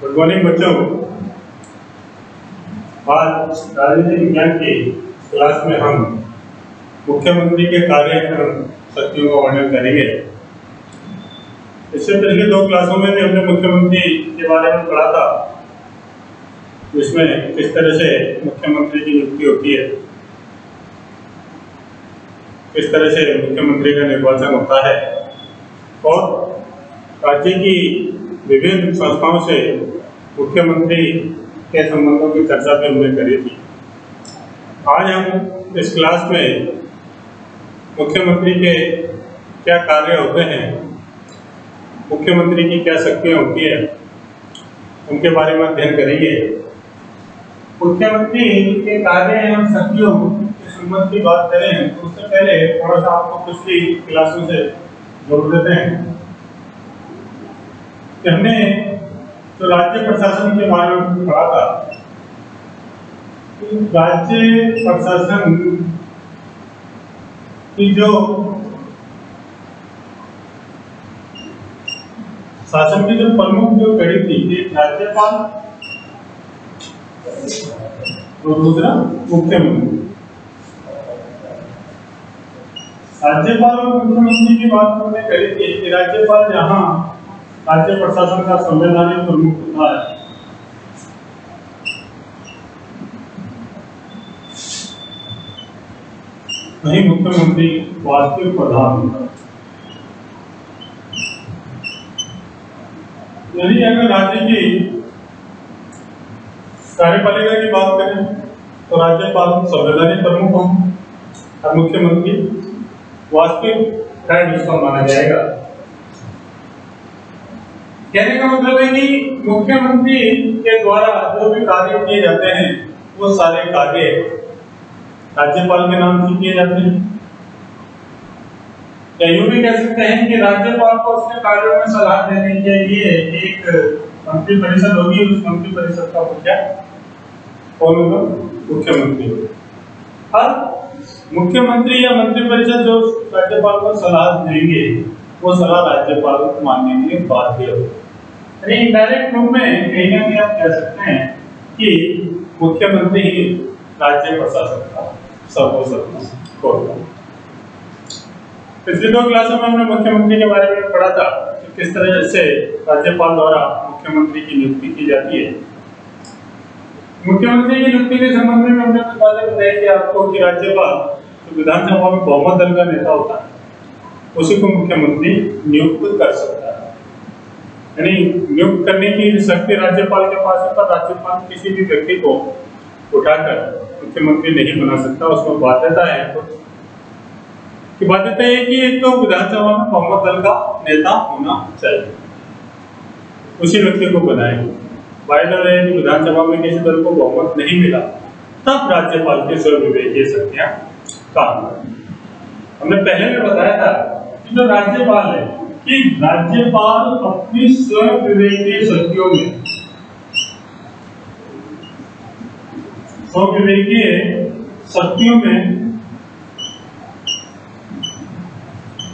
Good morning बच्चों, आज राजनीति विज्ञान की क्लास में हम मुख्यमंत्री के कार्यक्रम शक्तियों का वर्णन करेंगे। इससे पहले दो क्लासों में भी हमने मुख्यमंत्री के बारे में पढ़ा था, जिसमें किस तरह से मुख्यमंत्री की नियुक्ति होती है, किस तरह से मुख्यमंत्री का निर्वाचन होता है और राज्य की विभिन्न संस्थाओं से मुख्यमंत्री के संबंधों की चर्चा भी हमने करी थी। आज हम इस क्लास में मुख्यमंत्री के क्या कार्य होते हैं, मुख्यमंत्री की क्या शक्तियाँ होती है, उनके बारे में अध्ययन करेंगे। मुख्यमंत्री के कार्य एवं शक्तियों के संबंध की बात करें तो उससे पहले थोड़ा सा आपको पिछली क्लासों से जोड़ देते हैं। कि हमने जो राज्य प्रशासन के बारे में पढ़ा था। कि राज्य प्रशासन की जो शासन की जो प्रमुख जो कड़ी थी एक राज्यपाल और दूसरा मुख्यमंत्री। राज्यपाल और मुख्यमंत्री की बात करी थी कि राज्यपाल जहाँ राज्य प्रशासन का संवैधानिक प्रमुख होता है वही मुख्यमंत्री वास्तविक प्रधान होता है यदि अगर राज्य की कार्यपालिका की बात करें तो राज्यपाल संवैधानिक प्रमुख हो, और मुख्यमंत्री वास्तविक माना जाएगा। कहने का मतलब है कि मुख्यमंत्री के द्वारा जो भी कार्य किए जाते हैं, वो सारे कार्य राज्यपाल के नाम से किए जाते हैं। या यूँ भी कह सकते हैं कि राज्यपाल को उसके कार्यों में सलाह देने के लिए एक मंत्री परिषद होगी, उस मंत्री परिषद का मुखिया कौन होगा? मुख्यमंत्री अब मुख्यमंत्री या मंत्री परिषद जो राज्यपाल को सलाह देंगे, वो सलाह राज्यपाल को मानने के लिए बाध्य होगा। यानी इनडायरेक्ट रूप में कहीं ना कहीं आप कह सकते हैं कि मुख्यमंत्री ही राज्य प्रशासन का सर्वोच्च पिछली दो क्लासों में हमने मुख्यमंत्री के बारे में पढ़ा था कि किस तरह से राज्यपाल द्वारा मुख्यमंत्री की नियुक्ति की जाती है। मुख्यमंत्री की नियुक्ति के संबंध में हमने कुछ बातें बताई कि आपको कि राज्यपाल तो विधानसभा में बहुमत दल का नेता होता है, उसी को मुख्यमंत्री नियुक्त कर सकता है। यानी नियुक्त करने की शक्ति राज्यपाल के पास है, पर राज्यपाल किसी भी व्यक्ति को उठाकर मुख्यमंत्री नहीं बना सकता उसमें बाध्यता है। तो कि बाध्यता है कि एक तो विधानसभा में बहुमत दल का नेता होना चाहिए, उसी व्यक्ति को बनाए। बाइडर है कि विधानसभा में किसी दल को बहुमत नहीं मिला, तब राज्यपाल की स्विवेकीय शक्तियाँ काम हमने पहले भी बताया था कि जो राज्यपाल है कि राज्यपाल अपनी स्वयं विवेकीय शक्तियों में। स्वविवेकीय शक्तियों में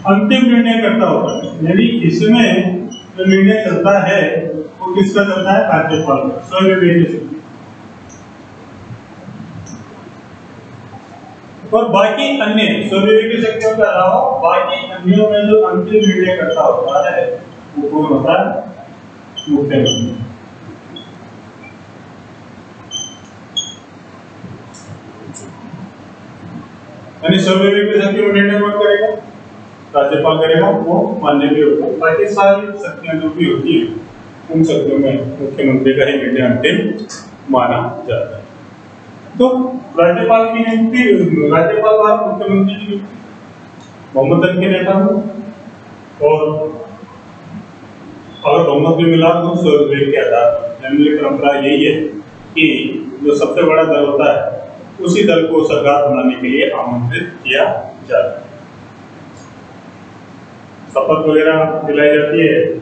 अंतिम निर्णय करता होता है। यानी इसमें जो निर्णय चलता है, वो किसका चलता है? राज्यपाल का। स्वविवेकीय शक्ति। और बाकी अन्य स्वविवेकी शक्तियों के अलावा बाकी अन्यों में जो अंतिम निर्णय करता होता है, वो कौन होता है? मुख्यमंत्री यानी शक्ति में निर्णय कौन करेगा? राज्यपाल करेगा, वो मान्य भी होगा। बाकी सारी शक्तियाँ जो भी होती है, उन शक्तियों में मुख्यमंत्री का ही निर्णय अंतिम माना जाता है। तो राज्यपाल की नियुक्ति, राज्यपाल द्वारा मुख्यमंत्री की। बहुमत के नेता हो। और अगर बहुमत भी मिला तो स्वविवेक के आधार जनरली परंपरा यही है कि जो सबसे बड़ा दल होता है, उसी दल को सरकार बनाने के लिए आमंत्रित किया जाता है। शपथ वगैरह दिलाई जाती है।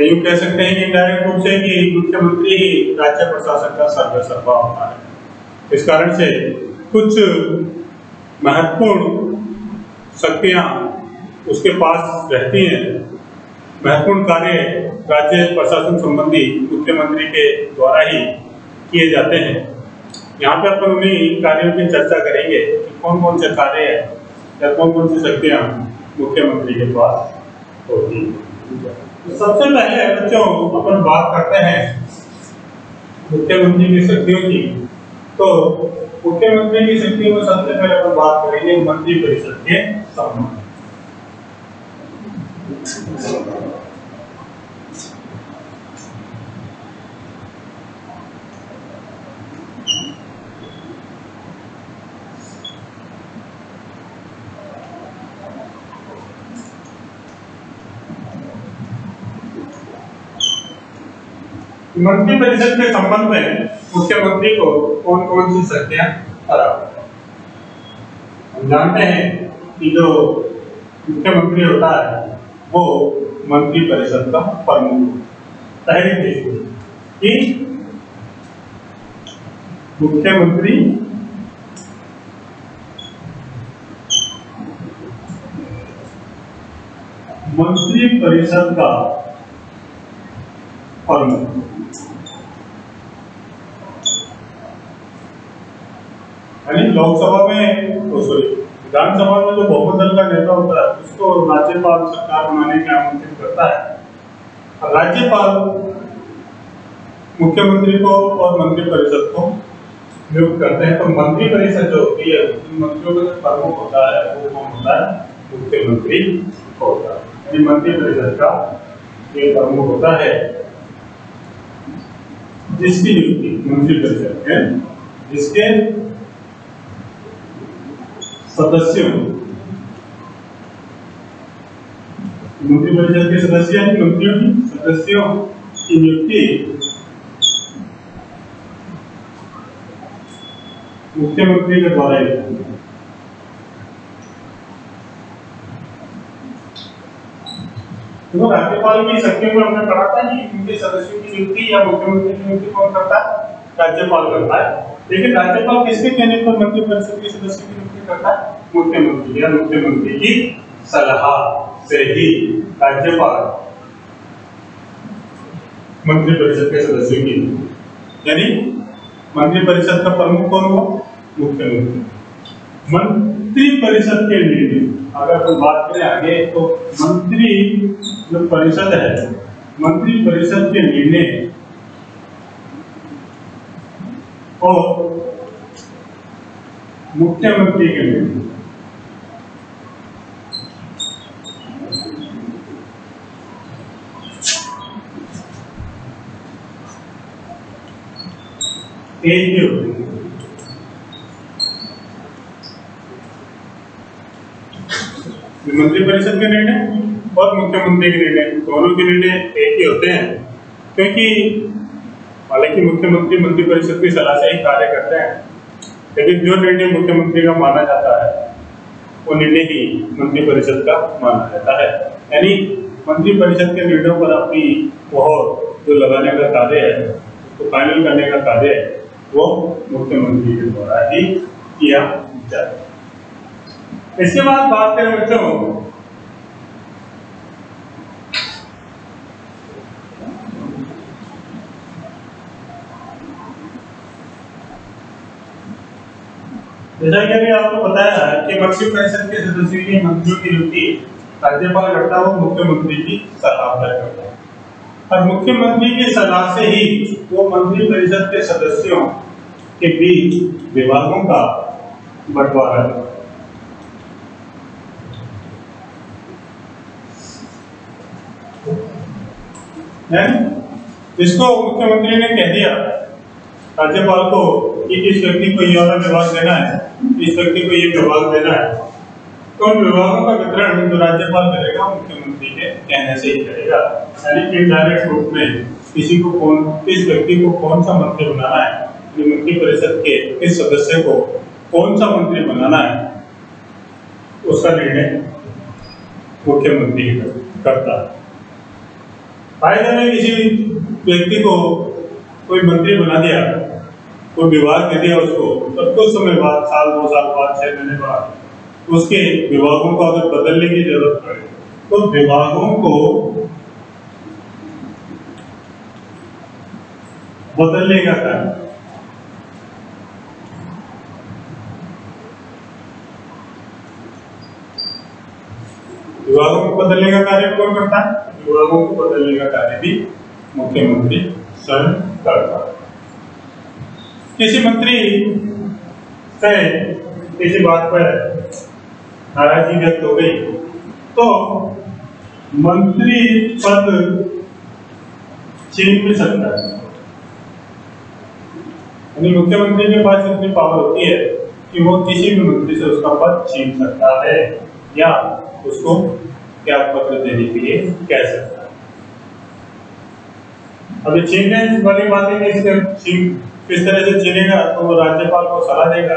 यूँ कह सकते हैं कि डायरेक्ट रूप से कि मुख्यमंत्री ही राज्य प्रशासन का सर्वे सर्वा होता है। इस कारण से कुछ महत्वपूर्ण शक्तियाँ उसके पास रहती हैं। महत्वपूर्ण कार्य राज्य प्रशासन संबंधी मुख्यमंत्री के द्वारा ही किए जाते हैं। यहाँ पे अपन उन्हीं कार्यों की चर्चा करेंगे कि कौन कौन से कार्य है या कौन कौन सी शक्तियाँ मुख्यमंत्री के पास होती तो सबसे पहले बच्चों, अपन बात करते हैं मुख्यमंत्री की शक्तियों की। तो मुख्यमंत्री की शक्तियों में सबसे पहले अपन बात करेंगे मंत्री परिषद के संबंध मंत्री परिषद के संबंध में मुख्यमंत्री को कौन कौन सी शक्तियाँ प्राप्त हम जानते हैं कि जो मुख्यमंत्री होता है, वो मंत्री परिषद का प्रमुख पहली चीज़ कि मुख्यमंत्री मंत्री परिषद का प्रमुख यानी लोकसभा में तो सॉरी विधानसभा में जो बहुमत दल का नेता होता है, उसको राज्यपाल सरकार बनाने के आमंत्रित करता है। राज्यपाल मुख्यमंत्री को और मंत्री परिषद को नियुक्त करते हैं। तो मंत्री परिषद जो होती है मंत्रियों का जो प्रमुख होता है, वो कौन होता है? मुख्यमंत्री होता है। यानी मंत्री परिषद का ये प्रमुख होता है। जिसकी नियुक्ति मंत्री परिषद के जिसके सदस्यों मंत्री परिषद के सदस्य मंत्रियों की सदस्यों की नियुक्ति। मुख्यमंत्री के द्वारा तो राज्यपाल की शक्तियों में हमने पढ़ा था कि उनके सदस्यों की नियुक्ति या मुख्यमंत्री की नियुक्ति कौन करता है? राज्यपाल करता है। लेकिन राज्यपाल किसके कहने पर मंत्री परिषद के सदस्य की नियुक्ति करता है? मुख्यमंत्री, या मुख्यमंत्री की सलाह से ही राज्यपाल मंत्री परिषद के सदस्यों की। यानी मंत्री परिषद का प्रमुख कौन हो मुख्यमंत्री। मंत्री परिषद के निर्णय अगर हम बात करें आगे तो मंत्री जो परिषद है मंत्री परिषद के निर्णय और मुख्यमंत्री के निर्णय एक ही होते हैं मंत्री परिषद के निर्णय और मुख्यमंत्री के निर्णय, दोनों के निर्णय एक ही होते हैं, क्योंकि हालाँकि मुख्यमंत्री मंत्री परिषद की सलाह से ही कार्य करते हैं, लेकिन जो निर्णय मुख्यमंत्री का माना जाता है, वो निर्णय ही मंत्री परिषद का माना जाता है। यानी मंत्री परिषद के निर्णयों पर अपनी मोहर जो लगाने का कार्य है, उसको फाइनल करने का कार्य है, वो मुख्यमंत्री के द्वारा ही किया जाता है। इसके बाद बात करें बच्चों जैसा कि अभी आपको बताया कि मंत्री परिषद के सदस्यों की मंत्रियों की नियुक्ति राज्यपाल करता है मुख्यमंत्री की सलाह पर करता है। और मुख्यमंत्री की सलाह से ही वो मंत्री परिषद के सदस्यों के बीच विभागों का बंटवारा करता है? इसको मुख्यमंत्री ने कह दिया। राज्यपाल को कि इस व्यक्ति को ये वाला विभाग देना है इस व्यक्ति को ये विभाग देना है तो उन विभागों का वितरण जो राज्यपाल करेगा मुख्यमंत्री के कहने से ही करेगा। यानी इनडायरेक्ट रूप में किसी को कौन, किस व्यक्ति को कौन सा मंत्री बनाना है मंत्री परिषद के किस सदस्य को कौन सा मंत्री बनाना है, उसका निर्णय मुख्यमंत्री करता है। फ़ायदे में किसी व्यक्ति को कोई मंत्री बना दिया कोई विभाग दे दिया उसको, तब कुछ समय बाद, साल, दो साल बाद, छह महीने बाद, उसके विभागों को अगर बदलने की ज़रूरत पड़े तो विभागों को बदलने का काम। विभागों को बदलने का कार्य कौन करता है? विभागों को बदलने का कार्य भी मुख्यमंत्री स्वयं करता। है किसी मंत्री से किसी बात पर नाराज़गी व्यक्त हो गई तो मंत्री पद छीन भी सकता है। यानी मुख्यमंत्री के पास इतनी पावर होती है कि वो किसी भी मंत्री से उसका पद छीन सकता है या उसको त्याग पत्र देने के लिए कह सकता है। अभी छीनने वाली बात है कि इसके छीन किस तरह से छीनेगा तो वो राज्यपाल को सलाह देगा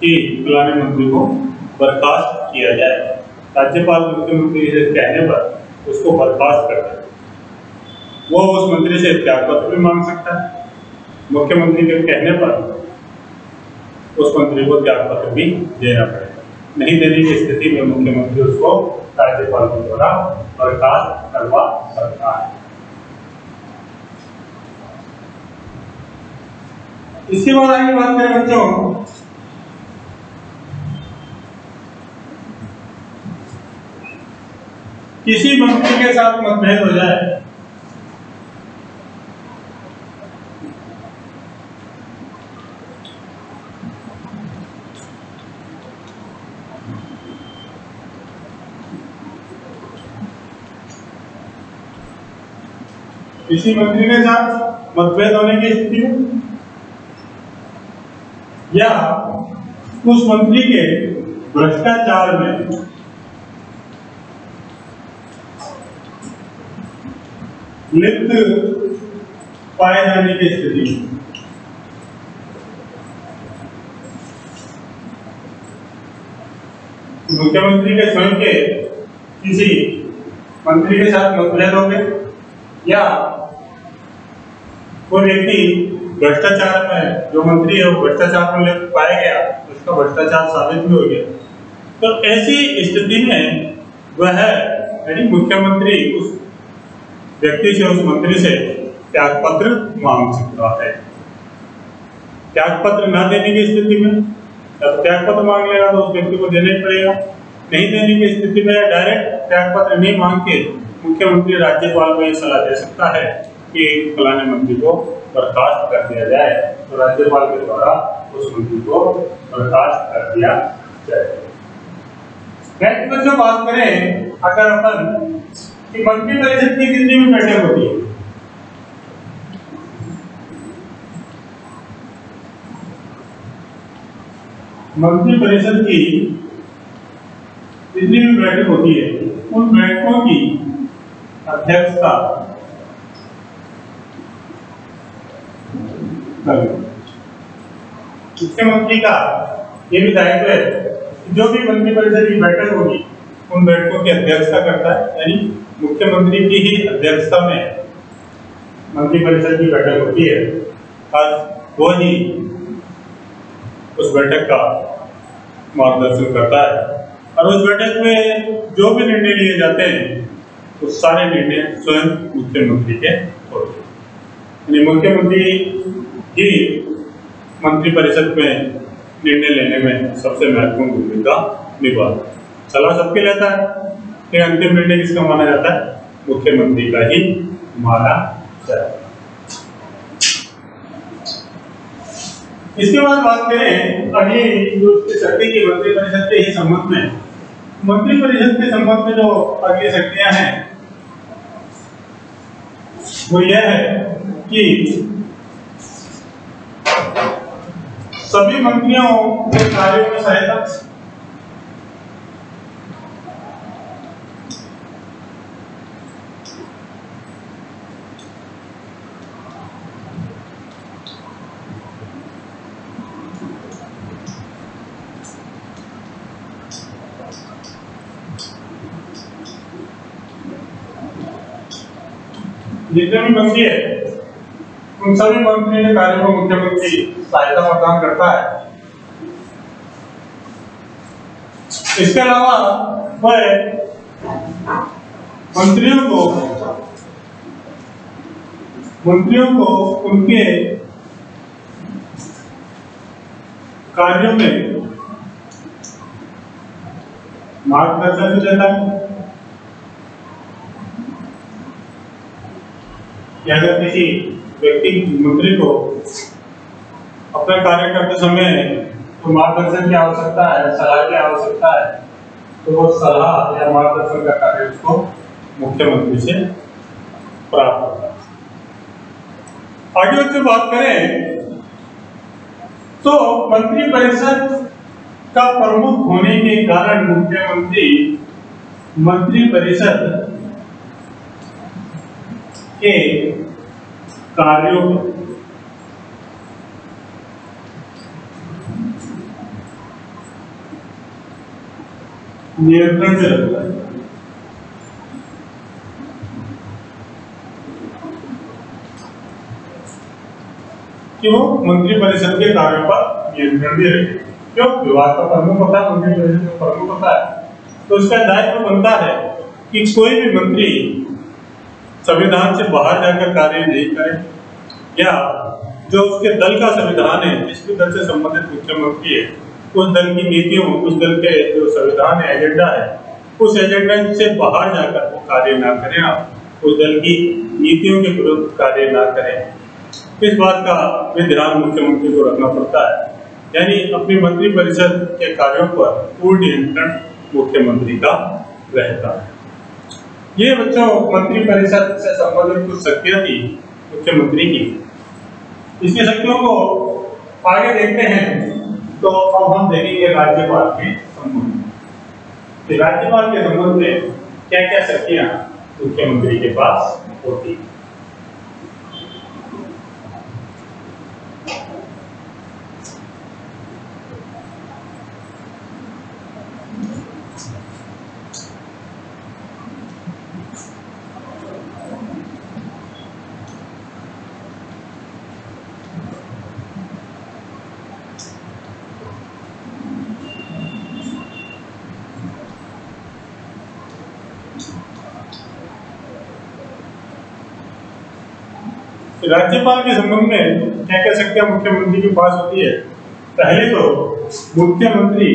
कि फलाने मंत्री को बर्खास्त किया जाए। राज्यपाल मुख्यमंत्री से कहने पर उसको बर्खास्त कर दे। वो उस मंत्री से त्याग पत्र भी मांग सकता है। मुख्यमंत्री के कहने पर उस मंत्री को त्याग पत्र भी देना पड़ेगा। नहीं देने की स्थिति में मुख्यमंत्री उसको राज्यपाल के द्वारा बर्खास्त करवा सकता है। इसके बाद आगे बात करें बच्चों। किसी मंत्री के साथ मतभेद हो जाए, किसी मंत्री के साथ मतभेद होने की स्थिति में या उस मंत्री के भ्रष्टाचार में लिप्त पाए जाने की स्थिति। मुख्यमंत्री के स्वयं के किसी मंत्री के साथ मतभेद हो गए या कोई व्यक्ति भ्रष्टाचार में जो मंत्री है वो भ्रष्टाचार में लिप्त पाया गया, उसका भ्रष्टाचार साबित भी हो गया। तो ऐसी स्थिति में वह यानी मुख्यमंत्री उस व्यक्ति से, उस मंत्री से त्याग पत्र मांग सकता है। त्याग पत्र न देने की स्थिति में जब त्याग पत्र मांग लेगा तो उस व्यक्ति को देना ही पड़ेगा। नहीं देने की स्थिति में डायरेक्ट त्याग पत्र नहीं मांग के मुख्यमंत्री राज्यपाल को यह सलाह दे सकता है। कि फलाने मंत्री को बर्खास्त कर दिया जाए तो राज्यपाल के द्वारा उस मंत्री को बर्खास्त कर दिया जाए। जो बात करें, अगर अपन कि मंत्री परिषद की कितनी भी बैठक होती है। मंत्री परिषद की जितनी भी बैठक होती है, उन बैठकों की अध्यक्षता मुख्यमंत्री का ये भी दायित्व है। जो भी मंत्रिपरिषद की बैठक होगी, उन बैठकों की अध्यक्षता करता है, यानी मुख्यमंत्री की ही अध्यक्षता में मंत्रिपरिषद की बैठक होती है। आज वो ही उस बैठक का मार्गदर्शन करता है। और उस बैठक में जो भी निर्णय लिए जाते हैं तो सारे निर्णय स्वयं मुख्यमंत्री के होते हैं। मुख्यमंत्री ही मंत्री परिषद में निर्णय लेने में सबसे महत्वपूर्ण भूमिका निभाता सलाह सबके लेता है, फिर अंतिम निर्णय किसका माना जाता है? मुख्यमंत्री का ही माना जाता है। इसके बाद बात करें, अभी जो शक्ति की मंत्रिपरिषद के ही संबंध में। मंत्रिपरिषद के संबंध में जो अगली शक्तियाँ हैं, वो यह है कि सभी मंत्रियों के कार्यों में सहायता जितने भी मंत्री है उन सभी के कार्य को मुख्यमंत्री सहायता प्रदान करता है। इसके अलावा वह मंत्रियों को मंत्रियों को उनके कार्यों में मार्गदर्शन भी देता है। अगर किसी व्यक्ति, मंत्री को अपना कार्य करते समय तो मार्गदर्शन की आवश्यकता है, सलाह की आवश्यकता है तो वो सलाह या मार्गदर्शन का कार्य उसको मुख्यमंत्री से प्राप्त होता है। आगे उससे बात करें तो मंत्री परिषद का प्रमुख होने के कारण मुख्यमंत्री मंत्री परिषद के कार्यों नियंत्रण से रखता है। कि वो मंत्री परिषद के कार्यों पर नियंत्रण भी रखे क्यों? विभाग का प्रमुख होता है, मंत्री परिषद का प्रमुख होता है। तो उसका दायित्व बनता है कि कोई भी मंत्री संविधान से बाहर जाकर कार्य नहीं करें। या जो उसके दल का संविधान है जिस भी दल से संबंधित मुख्यमंत्री है, उस दल की नीतियों, उस दल के जो संविधान है एजेंडा है, उस एजेंडा से बाहर जाकर वो कार्य ना करें आप। उस दल की नीतियों के विरुद्ध कार्य ना करें। इस बात का भी ध्यान मुख्यमंत्री को रखना पड़ता है। यानी अपनी मंत्रिपरिषद के कार्यों पर पूर्ण नियंत्रण मुख्यमंत्री का रहता है। ये बच्चों, मंत्री परिषद से संबंधित कुछ शक्तियाँ थी, मुख्यमंत्री की। इसकी शक्तियों को आगे देखते हैं तो अब हम देखेंगे राज्यपाल के संबंध। में राज्यपाल के संबंध में क्या क्या शक्तियाँ मुख्यमंत्री के पास होती राज्यपाल के संबंध में क्या क्या शक्तियाँ मुख्यमंत्री के पास होती है। पहले तो मुख्यमंत्री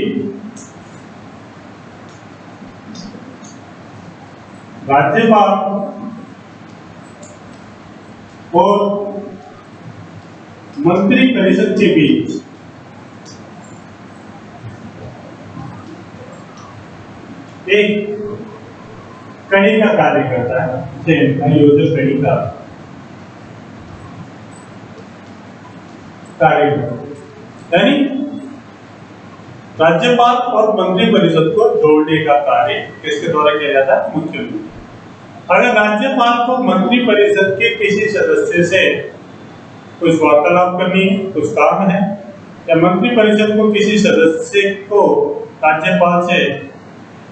राज्यपाल और मंत्री परिषद के बीच एक कड़ी का कार्य करता है। आयोजक कड़ी का कार्य यानी राज्यपाल और मंत्री परिषद को जोड़ने का कार्य किसके द्वारा किया जाता है? मुख्यमंत्री अगर राज्यपाल को मंत्री परिषद के किसी सदस्य से कुछ वार्तालाप करनी है कुछ काम है। या मंत्री परिषद को किसी सदस्य को राज्यपाल से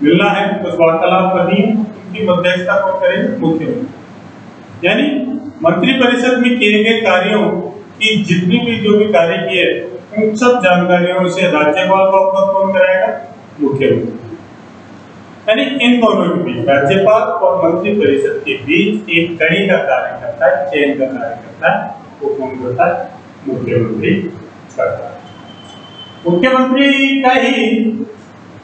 मिलना है कुछ वार्तालाप करनी है, उनकी मध्यस्थता कौन करेंगे? मुख्यमंत्री यानी मंत्री परिषद में किए गए कार्यों कि जितनी भी जो भी कार्य किए, उन सब जानकारियों से राज्यपाल को अवगत कौन कराएगा मुख्यमंत्री यानी इन दोनों के बीच, राज्यपाल और मंत्री परिषद के बीच एक कड़ी का कार्य करता है चेन का कार्य करता है, वो कौन करता है, मुख्यमंत्री करता है। मुख्यमंत्री का ही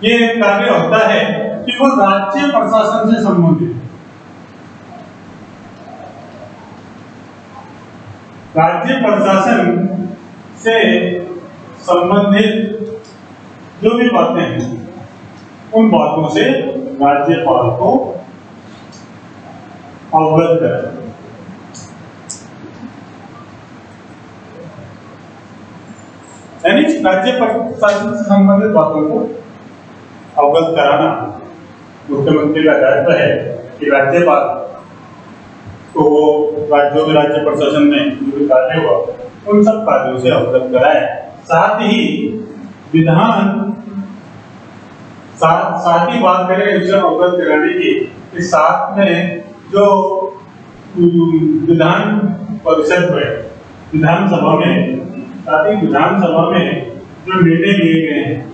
ये कार्य होता है कि वो राज्य प्रशासन से संबंधित राज्य प्रशासन से संबंधित जो भी बातें हैं, उन बातों से राज्यपाल को अवगत करें। यानी राज्य प्रशासन से संबंधित बातों को अवगत कराना मुख्यमंत्री का दायित्व है कि राज्यपाल तो वो राज्यों में, राज्य प्रशासन में जो भी कार्य हुआ, उन सब कार्यों से अवगत कराए साथ ही विधान साथ साथ ही बात करें, इससे अवगत कराने की, कि साथ में जो विधान परिषद में, विधानसभा में, साथ ही विधानसभा में जो निर्णय लिए गए हैं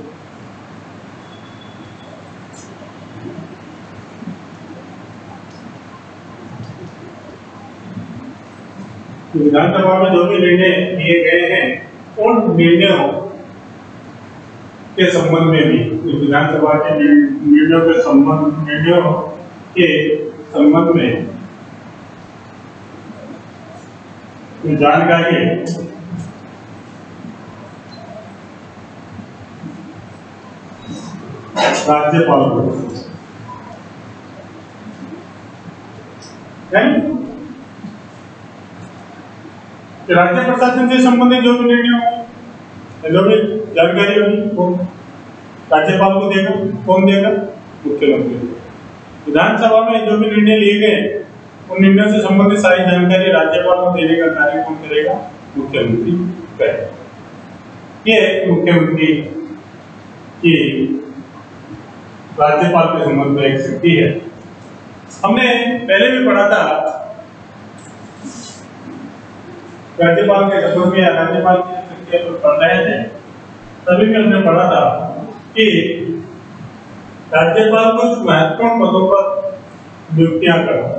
विधानसभा में जो भी निर्णय लिए गए हैं, उन निर्णयों के संबंध में भी विधानसभा के निर्णयों के संबंध, निर्णयों के संबंध में जानकारी राज्यपाल को। राज्य प्रशासन से संबंधित जो भी निर्णय हो जानकारी होगी राज्यपाल को देगा? कौन देगा? मुख्यमंत्री विधानसभा में जो भी निर्णय लिए गए, उन निर्णय से संबंधित सारी जानकारी राज्यपाल को देने का कार्य कौन करेगा मुख्यमंत्री ये मुख्यमंत्री की राज्यपाल के संबंध में एक शक्ति है. हमने पहले भी पढ़ा था राज्यपाल के संबंध में राज्यपाल की पढ़ रहे थे तभी भी हमने पढ़ा था कि राज्यपाल कुछ महत्वपूर्ण पदों पर नियुक्तियाँ करता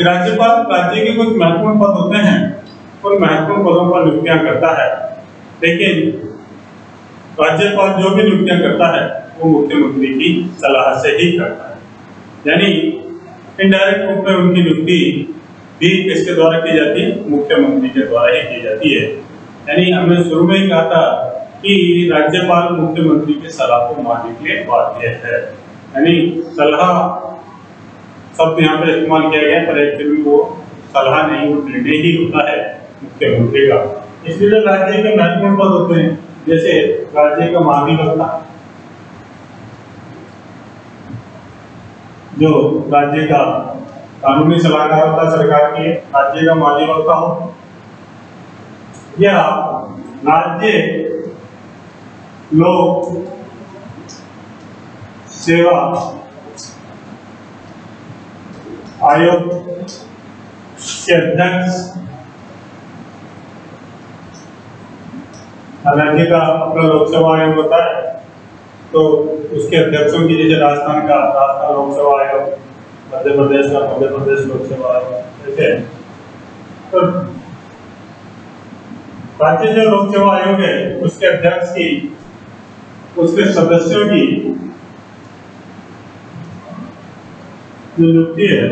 राज्यपाल राज्य के कुछ महत्वपूर्ण पद होते हैं, उन महत्वपूर्ण पदों पर नियुक्तियाँ करता है। लेकिन राज्यपाल जो भी नियुक्तियाँ करता है, वो मुख्यमंत्री की सलाह से ही करता है। यानी इनडायरेक्ट रूप में उनकी नियुक्ति भी किसके द्वारा की जाती है, मुख्यमंत्री के द्वारा ही की जाती है। यानी हमने शुरू में ही कहा था कि राज्यपाल मुख्यमंत्री के सलाह को मानने के लिए बाध्य है। यानी सलाह शब्द यहाँ पर इस्तेमाल किया गया पर एक्चुअली वो सलाह नहीं, वो निर्णय ही होता है मुख्यमंत्री का। इसलिए राज्य के महत्वपूर्ण पद होते हैं, जैसे राज्य का महाधिवक्ता। जो राज्य का कानूनी सलाहकार होता है सरकार के राज्य का माली होता हो, या राज्य लोक सेवा आयोग के अध्यक्ष, हालाँकि का अपना लोकसभा आयोग होता है तो उसके अध्यक्षों की जैसे राजस्थान का, राजस्थान लोकसभा आयोग, मध्य प्रदेश का, मध्य प्रदेश लोकसभा आयोग तो राज्य जो लोकसभा आयोग है, उसके अध्यक्ष की, उसके सदस्यों की जो नियुक्ति है,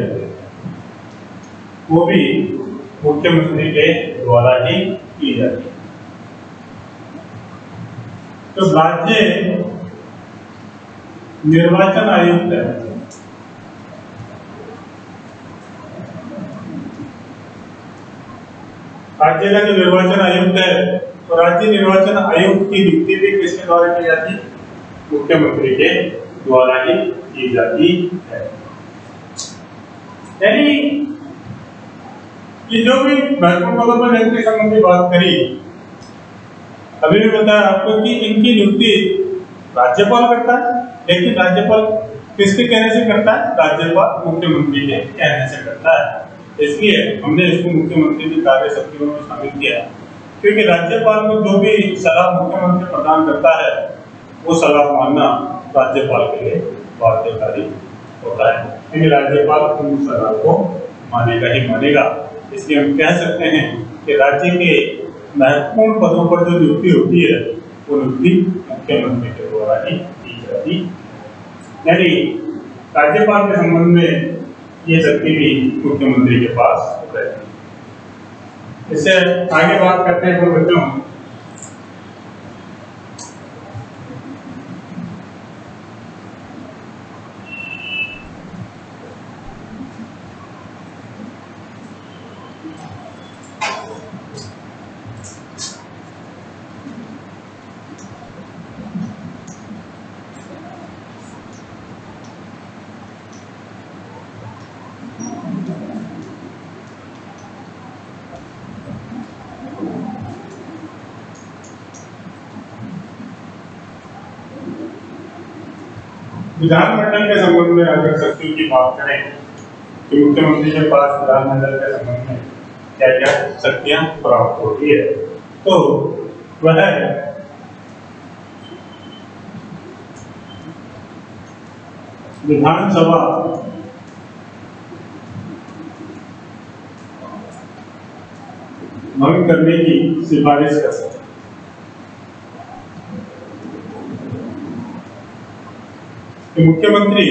वो भी मुख्यमंत्री के द्वारा ही की जाती है। तो राज्य निर्वाचन आयुक्त है। राज्य का जो निर्वाचन आयुक्त है तो राज्य निर्वाचन आयुक्त की नियुक्ति भी किसके द्वारा की जाती? मुख्यमंत्री के द्वारा ही की जाती है। यानी ये जो भी महत्वपूर्ण पदों पर नियुक्ति संबंधी बात करी, अभी भी बताया आपको कि इनकी नियुक्ति राज्यपाल करता है लेकिन राज्यपाल किसके कहने से करता है? राज्यपाल मुख्यमंत्री के कहने से करता है। इसलिए हमने इसको मुख्यमंत्री की कार्य शक्तियों में शामिल किया क्योंकि राज्यपाल को जो भी सलाह मुख्यमंत्री प्रदान करता है, वो सलाह मानना राज्यपाल के लिए बाध्यकारी होता है। क्योंकि राज्यपाल उन सलाह को मानेगा ही मानेगा। इसलिए हम कह सकते हैं कि राज्य के महत्वपूर्ण पदों पर जो नियुक्ति होती है, वो नियुक्ति मुख्यमंत्री के द्वारा ही की यानी राज्यपाल के संबंध में ये शक्ति भी मुख्यमंत्री के पास रहती है। इससे आगे बात करते हैं बच्चों विधानमंडल के संबंध में अगर सचिव की बात करें कि मुख्यमंत्री के पास विधानमंडल के संबंध में क्या क्या शक्तियाँ प्राप्त होती है? तो वह विधानसभा। भंग करने की सिफारिश कर सकते मुख्यमंत्री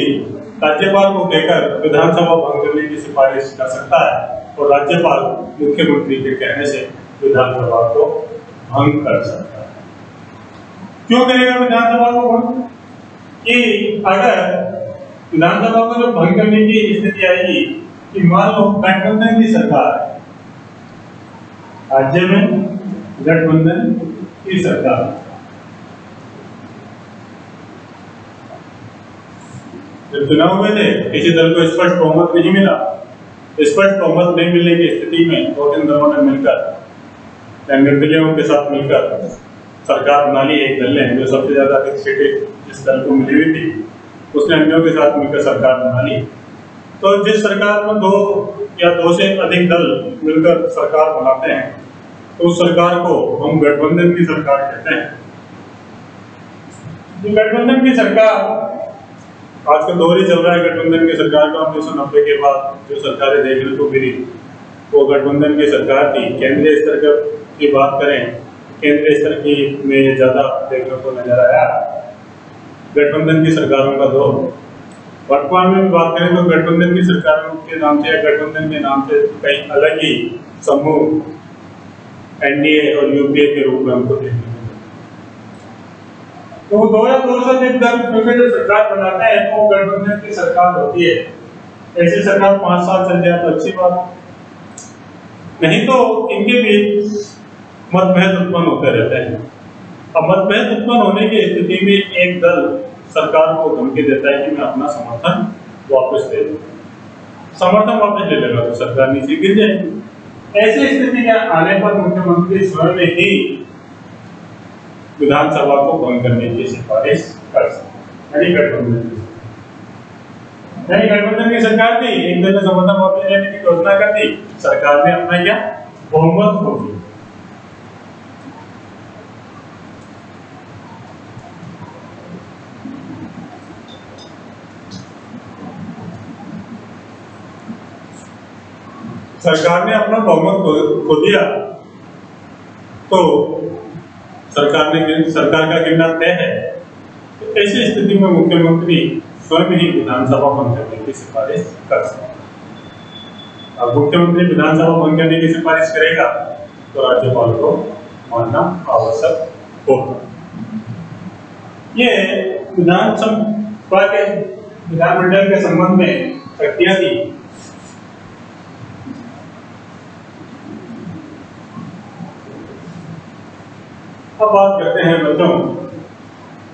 राज्यपाल को कहकर विधानसभा भंग करने की सिफारिश कर सकता है और राज्यपाल मुख्यमंत्री के कहने से विधानसभा को भंग कर सकता है। क्यों करेगा विधानसभा को भंग? कि अगर विधानसभा को जब भंग करने की स्थिति आएगी कि मान लो गठबंधन की सरकार राज्य में गठबंधन की सरकार जब चुनाव हुए थे, किसी दल को स्पष्ट बहुमत नहीं मिला। स्पष्ट बहुमत नहीं मिलने की स्थिति में दो तीन दलों ने मिलकर निर्दलीयों के साथ मिलकर, सरकार बना ली एक दल ने, जो सबसे ज़्यादा अधिक सीटें जिस दल को मिली हुई थी, उसने अन्यों के साथ मिलकर सरकार बना ली। तो जिस सरकार में दो या दो से अधिक दल मिलकर सरकार बनाते हैं तो उस सरकार को हम गठबंधन की सरकार कहते हैं। गठबंधन की सरकार आज का दौर ही चल रहा है गठबंधन की सरकार का। उन्नीस सौ नब्बे के बाद जो सरकारें देखने को मिली वो गठबंधन की सरकार थी। केंद्रीय स्तर की बात करें, केंद्रीय स्तर की में ज़्यादा देखने को नज़र आया। गठबंधन की सरकारों का दौर। वर्तमान में बात करें तो गठबंधन की सरकारों के नाम से या गठबंधन के नाम से कई अलग ही समूह, एनडीए और यूपीए के रूप में हमको देखने तो दो या दो से अधिक दल क्योंकि जो सरकार बनाते हैं वो गठबंधन की सरकार होती है। ऐसी सरकार पाँच साल चल जाए तो अच्छी बात। नहीं तो इनके बीच मतभेद उत्पन्न होते रहते हैं। अब मतभेद उत्पन्न होने की स्थिति में एक दल सरकार को धमकी देता है कि मैं अपना समर्थन वापस ले लूँ। समर्थन वापस ले लेगा तो सरकार नीचे गिर जाएगी। ऐसी स्थिति के आने पर मुख्यमंत्री स्वयं ही विधानसभा को भंग करने की सिफारिश कर सकते यानी गठबंधन यानी गठबंधन की सरकार थी। एक दल ने समर्थन वापस लेने की घोषणा कर दी। सरकार ने अपना क्या? बहुमत खो दिया। सरकार ने अपना बहुमत खो दिया। तो सरकार ने सरकार का गिरना तय है। तो ऐसी स्थिति में मुख्यमंत्री स्वयं ही विधानसभा बंद करने की सिफारिश कर सकते अब मुख्यमंत्री विधानसभा बंद करने की सिफारिश करेगा तो राज्यपाल को मानना आवश्यक होगा। ये विधानसभा के विधानमंडल के संबंध में शक्तियाँ थी। अब बात करते हैं बच्चों,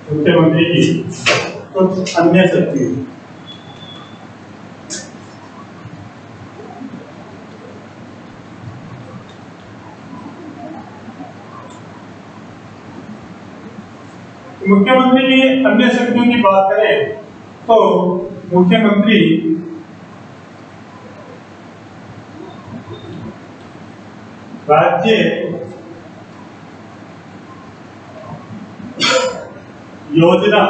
मुख्यमंत्री की कुछ अन्य शक्ति मुख्यमंत्री की अन्य शक्तियों की बात करें तो मुख्यमंत्री राज्य योजना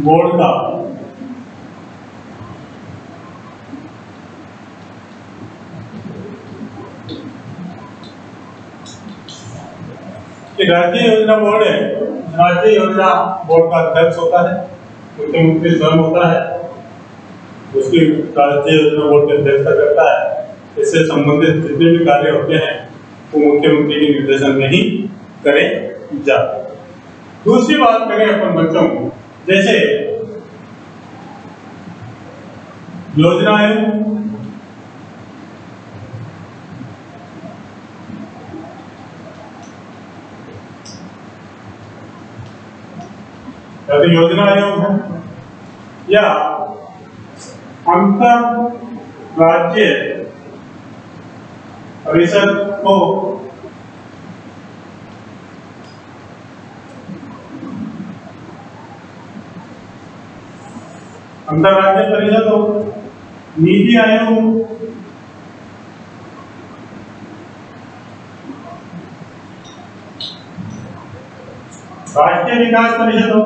बोर्ड का राज्य योजना बोर्ड है राज्य योजना बोर्ड का अध्यक्ष होता है मुख्यमंत्री स्वयं होता है उसकी राज्य योजना बोर्ड की अध्यक्षता करता है इससे संबंधित जितने भी कार्य होते हैं वो मुख्यमंत्री के निर्देशन में ही करे जाते दूसरी बात करें अपन बच्चों को, जैसे योजना आयोग या तो योजना आयोग है या अंतर राज्य परिषद को अंतरराज्य परिषद हो नीति आयोग। राष्ट्रीय विकास परिषद हो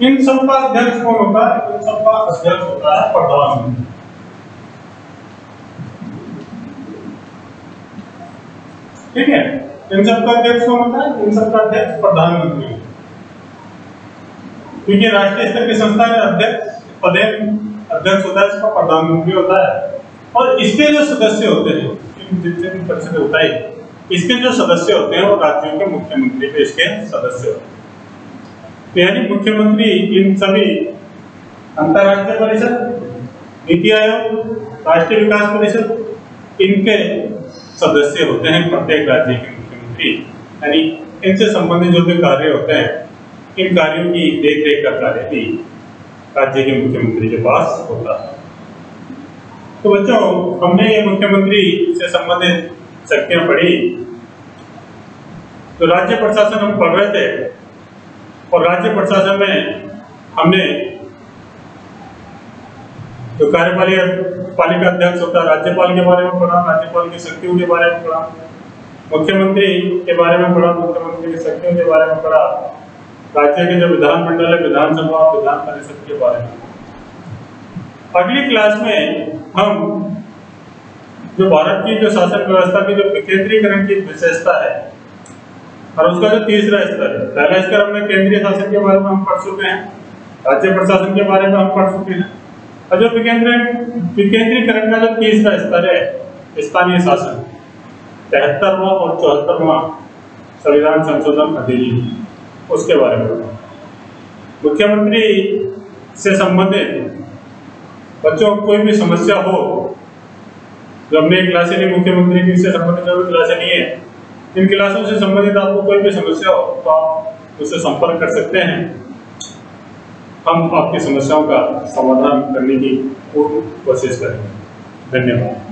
इन सबका अध्यक्ष कौन होता है? इन सबका अध्यक्ष होता है प्रधानमंत्री। ठीक है? इन सबका अध्यक्ष कौन होता है? इन सबका अध्यक्ष प्रधानमंत्री। क्योंकि राष्ट्रीय स्तर की संस्था में अध्यक्ष, पदे अध्यक्ष होता है इसका प्रधानमंत्री होता है। और इसके जो सदस्य होते हैं जितने परिषद होता है इसके जो सदस्य होते हैं, वो राज्यों के मुख्यमंत्री पे इसके सदस्य होते हैं। तो यानी मुख्यमंत्री इन सभी अंतरराष्ट्रीय परिषद, नीति आयोग, राष्ट्रीय विकास परिषद, इनके सदस्य होते हैं प्रत्येक राज्य के मुख्यमंत्री। यानी इनसे संबंधित जो भी कार्य होते हैं, इन कार्यों की देख रेख का कार्य भी राज्य के मुख्यमंत्री के पास होता है। तो बच्चों, हमने ये मुख्यमंत्री से संबंधित शक्तियाँ पढ़ी। तो राज्य प्रशासन हम पढ़ रहे थे, और राज्य प्रशासन में हमने जो कार्यपालिका पालिका अध्यक्ष होता है राज्यपाल के बारे में पढ़ा, राज्यपाल की शक्तियों के बारे में पढ़ा, मुख्यमंत्री के बारे में पढ़ा, मुख्यमंत्री की शक्तियों के बारे में पढ़ा, राज्य के जो विधानमंडल है, विधानसभा, विधान परिषद के बारे में अगली क्लास में हम जो भारत की जो शासन व्यवस्था की जो विकेंद्रीकरण की विशेषता है, और उसका जो तीसरा स्तर है, पहला स्तर हमने केंद्रीय शासन के बारे में हम पढ़ चुके हैं, राज्य प्रशासन के बारे में हम पढ़ चुके हैं। और जो विकेंद्रीकरण का जो तीसरा स्तर है, स्थानीय शासन, तिहत्तरवा और चौहत्तरवा संविधान संशोधन अधिनियम, उसके बारे में मुख्यमंत्री से संबंधित, बच्चों को कोई भी समस्या हो जो हमने क्लास नहीं, मुख्यमंत्री से संबंधित जो क्लास नहीं है, इन क्लासों से संबंधित आपको कोई भी समस्या हो तो आप उससे संपर्क कर सकते हैं। हम आपकी समस्याओं का समाधान करने की कोशिश करेंगे। धन्यवाद।